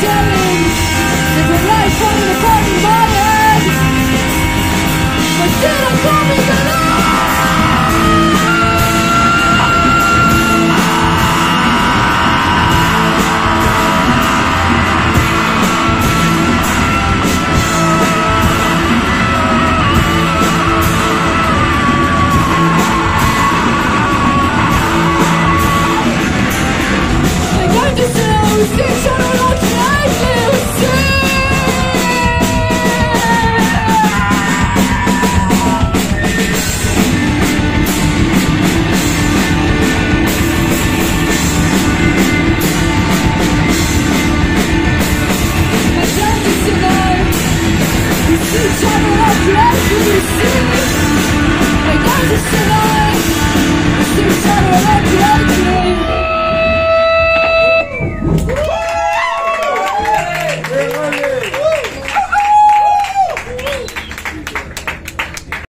telling